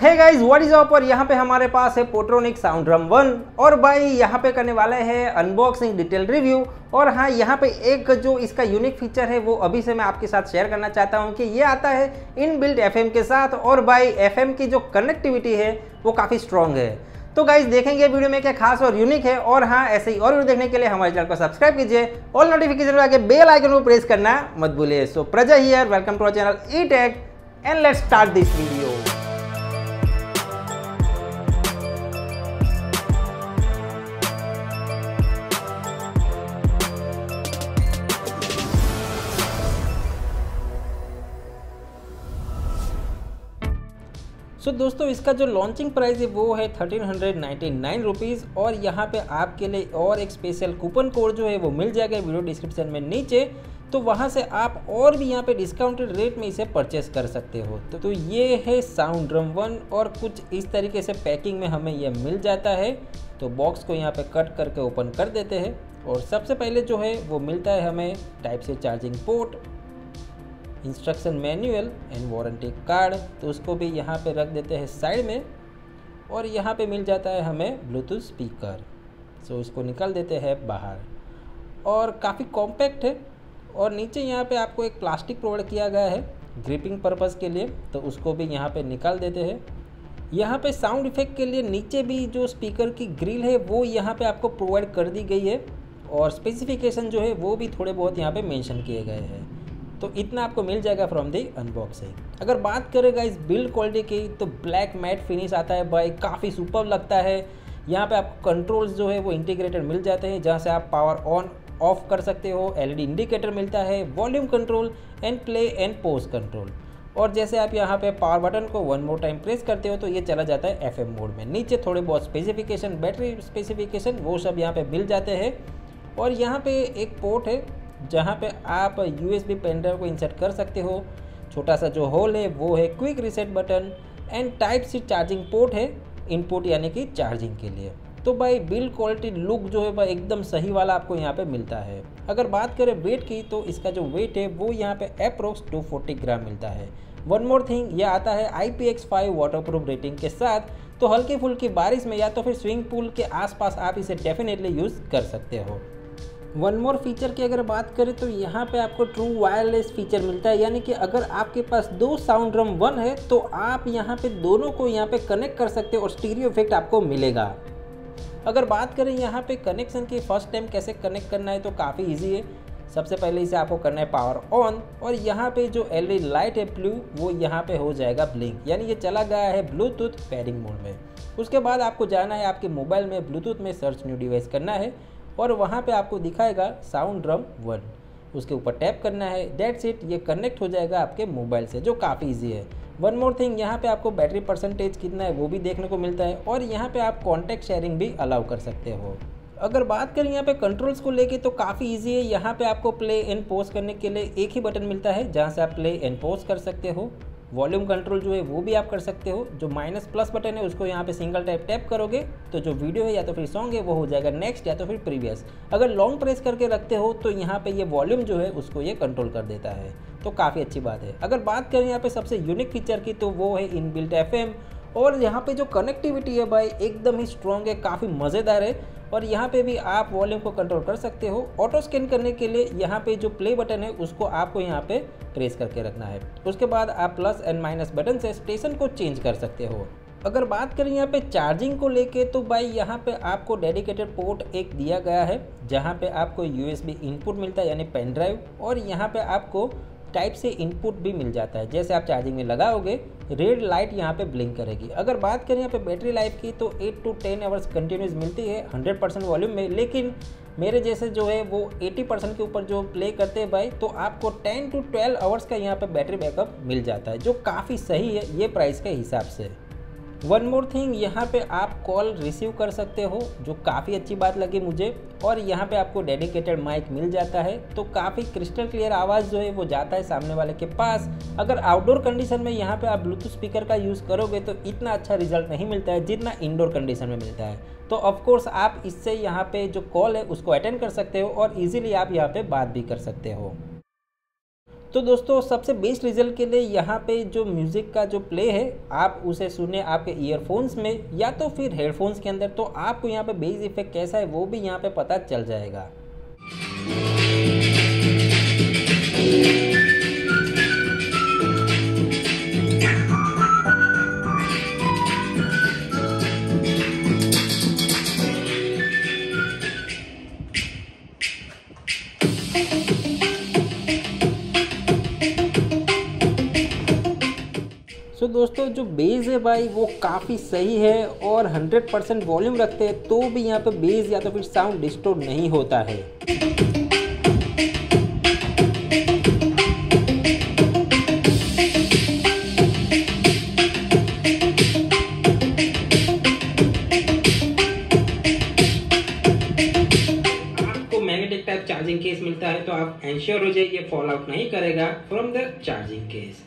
है guys what is up और यहाँ पे हमारे पास है पोट्रोनिक साउंड ड्रम वन और भाई, यहाँ पे करने वाले हैं अनबॉक्सिंग डिटेल रिव्यू और हाँ यहाँ पे एक जो इसका यूनिक फीचर है, वो अभी से मैं आपके साथ शेयर करना चाहता हूँ कि ये आता है इन बिल्ट एफ़ के साथ। और भाई एफ़ की जो कनेक्टिविटी है, वो काफ़ी स्ट्रॉन्ग है। तो गाइज़ देखेंगे वीडियो में क्या खास और यूनिक है। और हाँ ऐसे ही और वीडियो देखने के लिए हमारे चैनल को सब्सक्राइब कीजिए। और नोटिफिकेशन आगे बेल आइकन को प्रेस करना मत भूलिए। सो प्रजा here welcome to our channel E tech and let's start this video so दोस्तों इसका जो लॉन्चिंग प्राइस है वो है thirteen hundred ninety nine rupees और यहाँ पे आपके लिए और एक स्पेशल कूपन कोड जो है वो मिल जाएगा वीडियो डिस्क्रिप्शन में नीचे। तो वहाँ से आप और भी यहाँ पे डिस्काउंटेड रेट में इसे परचेस कर सकते हो। तो, तो ये है साउंड ड्रम वन और कुछ इस तरीके से पैकिंग में हमें यह मिल जाता है। तो बॉक्स को यहाँ पे कट करके ओपन कर देते हैं और सबसे पहले जो है वो मिलता है हमें टाइप से charging port instruction manual and warranty card तो उसको भी यहाँ पे रख देते हैं साइड में, और यहाँ पे मिल जाता है हमें ब्लूटूथ स्पीकर। सो इसको निकाल देते हैं बाहर। और काफ़ी कॉम्पैक्ट है, और नीचे यहाँ पे आपको एक प्लास्टिक प्रोवाइड किया गया है ग्रिपिंग पर्पज़ के लिए तो उसको भी यहाँ पे निकाल देते हैं। यहाँ पे साउंड इफ़ेक्ट के लिए नीचे भी जो स्पीकर की ग्रिल है, वो यहाँ पे आपको प्रोवाइड कर दी गई है, और स्पेसिफिकेशन जो है, वो भी थोड़े बहुत यहाँ पे मेंशन किए गए हैं। तो इतना आपको मिल जाएगा फ्रॉम दी अनबॉक्सिंग अगर बात करेगा इस बिल्ड क्वालिटी की तो ब्लैक मैट फिनिश आता है भाई, काफ़ी सुपर लगता है। यहाँ पे आपको कंट्रोल्स जो है वो इंटीग्रेटेड मिल जाते हैं, जहाँ से आप पावर ऑन ऑफ़ कर सकते हो। एलईडी इंडिकेटर मिलता है volume control and play and pause control और जैसे आप यहाँ पे पावर बटन को वन मोर टाइम प्रेस करते हो तो ये चला जाता है एफएम मोड में। नीचे थोड़े बहुत स्पेसिफिकेशन बैटरी स्पेसिफिकेशन वो सब यहाँ पे मिल जाते हैं। और यहाँ पे एक पोर्ट है जहाँ पे आप U S B pen drive को इंसर्ट कर सकते हो। छोटा सा जो होल है, वो है quick reset button and type C charging port है इनपुट यानी कि चार्जिंग के लिए। तो भाई बिल्ड क्वालिटी लुक जो है भाई, एकदम सही वाला आपको यहाँ पे मिलता है। अगर बात करें वेट की तो इसका जो वेट है, वो यहाँ पे अप्रोक्स 240 ग्राम मिलता है। वन मोर थिंग यह आता है I P X five waterproof rating के साथ। तो हल्की फुल्की बारिश में या तो फिर स्विमिंग पूल के आसपास आप इसे डेफिनेटली यूज़ कर सकते हो। वन मोर फीचर की अगर बात करें तो यहाँ पे आपको ट्रू वायरलेस फीचर मिलता है। यानी कि अगर आपके पास दो साउंड ड्रम वन है तो आप यहाँ पे दोनों को यहाँ पे कनेक्ट कर सकते हो और स्टीरियो इफ़ेक्ट आपको मिलेगा। अगर बात करें यहाँ पे कनेक्शन की फ़र्स्ट टाइम कैसे कनेक्ट करना है तो काफ़ी ईजी है। सबसे पहले इसे आपको करना है पावर ऑन और यहाँ पे जो एल लाइट है ब्लू वो यहाँ पे हो जाएगा ब्लिंक यानी ये चला गया है ब्लूटूथ पेयरिंग मोड में। उसके बाद आपको जाना है आपके मोबाइल में ब्लूटूथ में सर्च न्यू डिवाइस करना है। और वहाँ पे आपको दिखाएगा साउंड ड्रम वन। उसके ऊपर टैप करना है डेट सीट ये कनेक्ट हो जाएगा आपके मोबाइल से, जो काफ़ी ईजी है। वन मोर थिंग यहाँ पे आपको बैटरी परसेंटेज कितना है, वो भी देखने को मिलता है, और यहाँ पे आप कॉन्टैक्ट शेयरिंग भी अलाउ कर सकते हो। अगर बात करें यहाँ पे कंट्रोल्स को लेके तो काफ़ी इजी है। यहाँ पे आपको प्ले एंड पोस्ट करने के लिए एक ही बटन मिलता है, जहाँ से आप प्ले एंड पोस्ट कर सकते हो। वॉल्यूम कंट्रोल जो है वो भी आप कर सकते हो। जो माइनस प्लस बटन है, उसको यहाँ पे सिंगल टाइप टैप करोगे तो जो वीडियो है या तो फिर सॉन्ग है, वो हो जाएगा नेक्स्ट या तो फिर प्रीवियस। अगर लॉन्ग प्रेस करके रखते हो तो यहाँ पे ये वॉल्यूम जो है, उसको ये कंट्रोल कर देता है। तो काफ़ी अच्छी बात है। अगर बात करें यहाँ पे सबसे यूनिक फीचर की तो वो है इन बिल्ट एफ़ और यहाँ पे जो कनेक्टिविटी है भाई, एकदम ही स्ट्रॉन्ग है, काफ़ी मज़ेदार है। और यहाँ पे भी आप वॉल्यूम को कंट्रोल कर सकते हो। ऑटो स्कैन करने के लिए यहाँ पे जो प्ले बटन है, उसको आपको यहाँ पे प्रेस करके रखना है। उसके बाद आप प्लस एंड माइनस बटन से स्टेशन को चेंज कर सकते हो। अगर बात करें यहाँ पे चार्जिंग को लेके तो भाई यहाँ पे आपको डेडिकेटेड पोर्ट एक दिया गया है, जहाँ पे आपको यूएसबी इनपुट मिलता है, यानी पेन ड्राइव और यहाँ पे आपको टाइप से इनपुट भी मिल जाता है। जैसे आप चार्जिंग में लगाओगे रेड लाइट यहाँ पे ब्लिंक करेगी। अगर बात करें यहाँ पे बैटरी लाइफ की तो 8 टू 10 आवर्स कंटिन्यूस मिलती है 100 परसेंट वॉल्यूम में। लेकिन मेरे जैसे जो है, वो 80 परसेंट के ऊपर जो प्ले करते हैं भाई तो आपको 10 टू 12 आवर्स का यहाँ पे बैटरी बैकअप मिल जाता है, जो काफ़ी सही है, ये प्राइस के हिसाब से। वन मोर थिंग यहाँ पे आप कॉल रिसीव कर सकते हो, जो काफ़ी अच्छी बात लगी मुझे, और यहाँ पे आपको डेडिकेटेड माइक मिल जाता है। तो काफ़ी क्रिस्टल क्लियर आवाज़ जो है, वो जाता है सामने वाले के पास। अगर आउटडोर कंडीशन में यहाँ पे आप ब्लूटूथ स्पीकर का यूज़ करोगे तो इतना अच्छा रिज़ल्ट नहीं मिलता है, जितना इंडोर कंडीशन में मिलता है। तो ऑफकोर्स आप इससे यहाँ पे जो कॉल है, उसको अटेंड कर सकते हो, और ईजिली आप यहाँ पे बात भी कर सकते हो। तो दोस्तों, सबसे बेस्ट रिज़ल्ट के लिए यहाँ पे जो म्यूज़िक का जो प्ले है, आप उसे सुने आपके ईयरफोन्स में या तो फिर हेडफोन्स के अंदर। तो आपको यहाँ पे बेस इफ़ेक्ट कैसा है, वो भी यहाँ पे पता चल जाएगा। दोस्तों, जो बेस है भाई, वो काफ़ी सही है और 100 परसेंट वॉल्यूम रखते हैं तो भी यहाँ पे बेस या तो फिर साउंड डिस्टोर्ट नहीं होता है। चार्जिंग केस मिलता है तो आप एंश्योर हो जाइए फॉल आउट नहीं करेगा फ्रॉम द चार्जिंग केस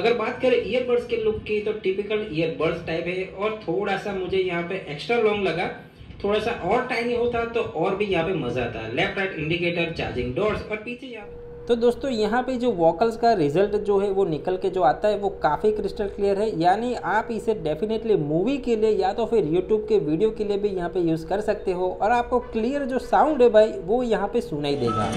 अगर बात करें ईयरबड्स के लुक की तो टिपिकल ईयरबड्स टाइप है, और थोड़ा सा मुझे यहाँ पे एक्स्ट्रा लॉन्ग लगा। थोड़ा सा और टाइनी होता तो और भी यहाँ पे मज़ा आता। Left right indicator charging doors और पीछे यहाँ तो दोस्तों, यहाँ पे जो वोकल्स का रिज़ल्ट जो है, वो निकल के जो आता है, वो काफ़ी क्रिस्टल क्लियर है। यानी आप इसे डेफिनेटली मूवी के लिए या तो फिर यूट्यूब के वीडियो के लिए भी यहाँ पे यूज़ कर सकते हो, और आपको क्लियर जो साउंड है भाई, वो यहाँ पे सुनाई देगा।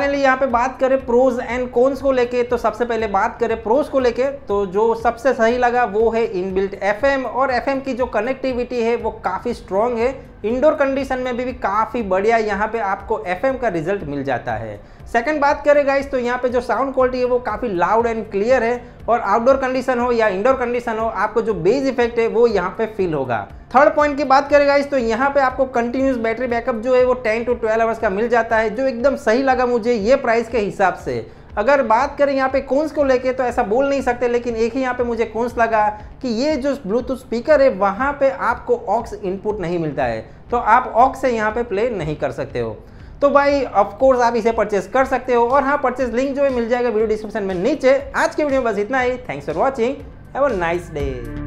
फाइनली यहाँ पे बात करें प्रोज एंड कॉन्स को लेके तो सबसे पहले बात करें प्रोज को लेके तो जो सबसे सही लगा वो है इनबिल्ट एफएम और एफएम की जो कनेक्टिविटी है वो काफ़ी स्ट्रॉन्ग है। इंडोर कंडीशन में भी, भी काफ़ी बढ़िया यहाँ पे आपको एफएम का रिज़ल्ट मिल जाता है। सेकंड बात करें गाइस तो यहाँ पे जो साउंड क्वालिटी है वो काफ़ी लाउड एंड क्लियर है। और आउटडोर कंडीशन हो या इंडोर कंडीशन हो आपको जो बेज इफ़ेक्ट है वो यहाँ पे फील होगा। थर्ड पॉइंट की बात करें गाइस तो यहाँ पे आपको कंटिन्यूस बैटरी बैकअप जो है वो टेन टू 12 आवर्स का मिल जाता है जो एकदम सही लगा मुझे ये प्राइस के हिसाब से। अगर बात करें यहाँ पे कौनस को लेके तो ऐसा बोल नहीं सकते, लेकिन एक ही यहाँ पे मुझे कौनस लगा कि ये जो ब्लूटूथ स्पीकर है, वहाँ पे आपको ऑक्स इनपुट नहीं मिलता है। तो आप ऑक्स से यहाँ पे प्ले नहीं कर सकते हो। तो भाई ऑफकोर्स आप इसे परचेस कर सकते हो, और हाँ परचेस लिंक जो है मिल जाएगा वीडियो डिस्क्रिप्शन में नीचे। आज के वीडियो में बस इतना ही। Thanks for watching have a nice day